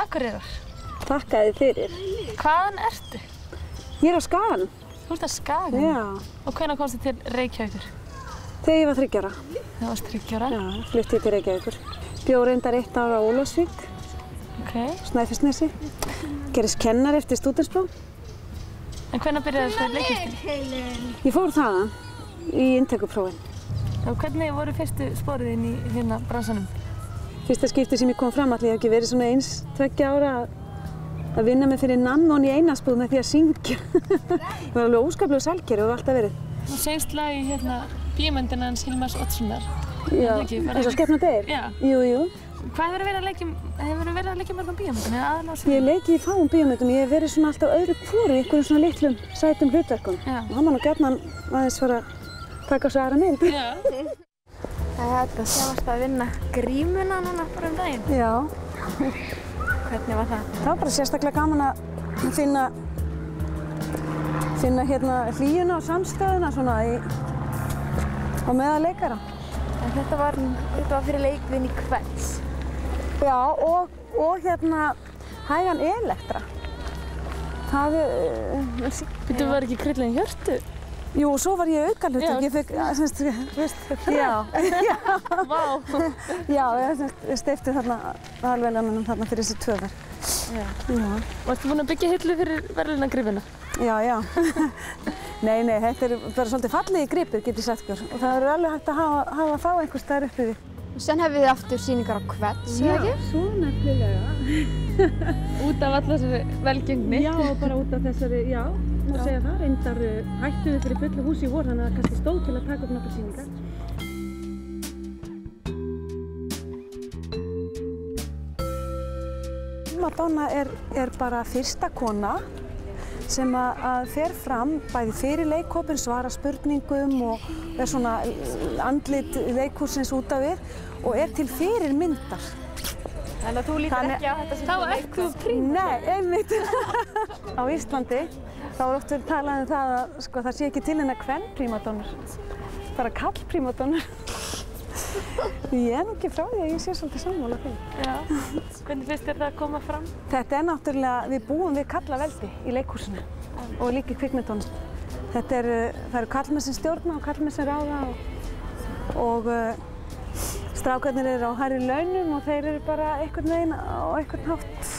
Akureyrar. Takka þið fyrir. Hvaðan ertu? Ég er á Skagan. Þú ert að Skagan? Já. Og hvenær komstu til Reykjavíkur? Þegar ég var þryggjara. Það varst þryggjóra? Já, flutti ég til Reykjavíkur. Bjóð reyndar eitt ára á Ólafsvík, Ok. Snæfellsnesi. Gerist kennar eftir stúdinspróf. En hvenær byrjaði þú leiklistin? Ég fór þaðan í inntökuprófin. Og hvernig voru fyrstu spórið þín í hérna bransanum? Fyrsta skipti sem ég kom fram allir, ég hef ekki verið svona eins, tveggja ára að, vinna mig fyrir Nannón í einarsbúð með því að syngja. ég var alveg óskaplega sælgeri og hef alltaf verið. Þú segist lag í hérna bíomöndina hans Hilmars Oddssonar. Já, eins og skepna deyr. Já. Jú, jú. Hvað hefur verið verið að leikja mörgum bíomöndum eða aðalega á Ég hef leikið í fáum bíómyndum, ég hef verið svona alltaf öðru púri í einhverjum svona litlum sætum hlutverkum. Já. Og hann var nú gætnan aðeins fara að taka svo aðra mynd. Þetta sjáast að vinna grímuna núna bara um daginn. Já, Hvernig var það? það var bara sérstaklega gaman að finna, finna hérna hlýjuna og samstöðuna svona í, á meðal leikara. En þetta var, þetta var fyrir leikvinn í kvelds. Já, og, og hérna hægan elektra. Það, uh, Þú var ekki krillin hjörtu? Jú, svo var ég Já. ég fekk, semst, veist, já, Vá. já, ég semst, steifti þarna aðalveljanunum þarna fyrir þessi tvö verk. Já. Já. Varstu búin að byggja hillu fyrir verðlunagrifina? Já, já. nei, nei, þetta er bara svolítið fallegi gripir, get ég sagt ykkur. Og það er alveg hægt að hafa, hafa þá einhvers staðar uppi við. Og sen hefur þið aftur síningar á kvelds, eða ekki? svo nefnilega. Út af alla þessari velgengni? Já, bara út af þessari, já, má segja það. Reyndar uh, hættu við fyrir fullu húsi í vor, þannig að það kannski stóð til að taka upp nokkar sýningar. Madonna er, er bara fyrsta kona sem að, fer fram bæði fyrir leikhópin, svara spurningum og er svona andlit leikhúsins út af við og er til fyrir myndar. Þannig að þú Þannig- ekki á þetta sem Þá þú ert þú prím. Nei, einmitt. Á Íslandi þá er oft verið talað um það að sko, það sé ekki til hennar hvern prímadónur, bara kall prímadónur. Ég er nú ekki frá því að ég sé svolítið sammála því. Já. Hvernig finnst þér það að koma fram? Þetta er náttúrulega, við búum við kallaveldi í leikhúsinu og líka í kvikmyndunum. Þetta er, það eru kallmenn sem stjórna og kallmenn sem ráða og, og uh, strákarnir eru á hærri launum og þeir eru bara einhvern veginn á einhvern hátt.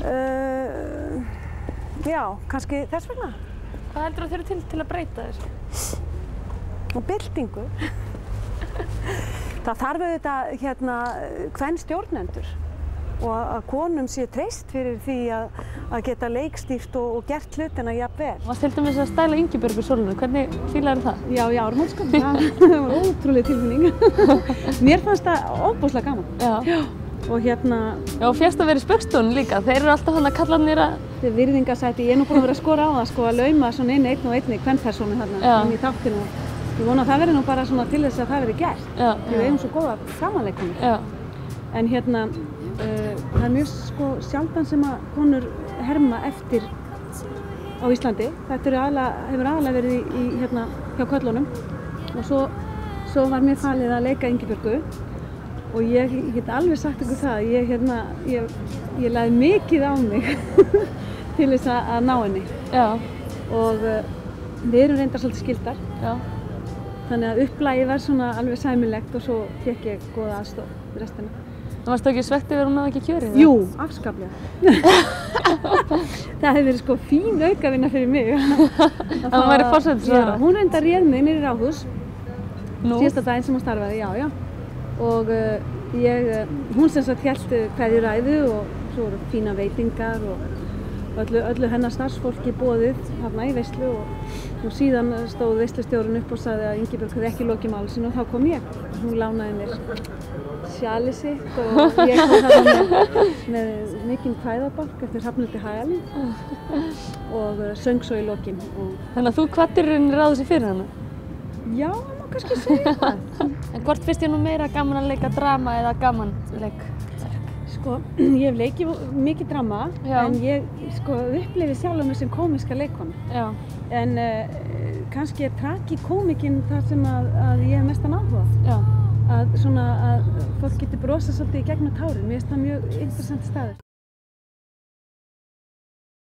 Uh, já, kannski þess vegna. Hvað heldur þú þurfi til til að breyta þessu? Og byltingu. það þarf auðvitað hérna hvern stjórnendur og að konum sé treyst fyrir því að, að geta leikstýrt og, og gert hlutina jafnvel. Varst til dæmis að stæla Ingibjörgu Solunu, hvernig fílaður það? Já, já. Það var ótrúlega tilfinning. Mér fannst það óbúslega gaman. Já. Og hérna, Já, fjast að vera í spökstónu líka, þeir eru alltaf hann að kalla nýra. þetta er virðingasæti, ég er nú búin að vera að skora á það sko að lauma svona inn einn og einni hvernpersonu þarna Já. inn í þáttinu. Ég vona að það verði nú bara svona til þess að það verði gert. Já. Við eigum svo góða samanleikunni. Já. En hérna, uh, það er mjög sko sjaldan sem að konur herma eftir á Íslandi. Þetta aðalega, hefur aðalega verið í, í hérna hjá köllunum. Og svo, svo var mér falið að leika Ingibjörgu. Og ég, ég get alveg sagt ykkur það, ég, hérna, ég, ég laði mikið á mig til þess að, að ná henni. Já. Og uh, við erum reyndar svolítið skildar. Já. Þannig að upplægi var svona alveg sæmilegt og svo fekk ég góða aðstof restina. Það varst ekki svettið verið hún að ekki kjörið? Jú, afskaplega. það hefði verið sko fín aukavinna fyrir mig. Að hún væri forsætisráðherra? Já, hún reynda réð mig nýri ráðhús síðasta daginn sem hún starfaði, já, já. Og uh, ég, uh, hún sem sagt held hverju ræðu og svo voru fína veitingar og öllu, öllu hennar starfsfólki bóðið hérna í veislu og, og síðan stóð veislustjórun upp og sagði að Ingibjörg hefði ekki lokið máli sín og þá kom ég. Hún lánaði mér sjali sitt og ég kom þarna með, með mikinn kvæðabálk eftir Hrafnildi Hagalín og söng svo í lokin. Og, Þannig að þú kvattir henni ráðu sér fyrir hana? já, má kannski segja það. Hvort finnst þér nú meira gaman að leika drama eða gaman leik? Sko, ég hef leikið mikið drama Já. en ég sko, upplifi sjálf mig sem komiska leikon. Já. En uh, kannski er tragikómikinn það sem að, að ég hef mestan áhuga. Já. að, svona, að fólk getur brosa svolítið í gegnum tárin. Mér finnst það mjög interessant staður.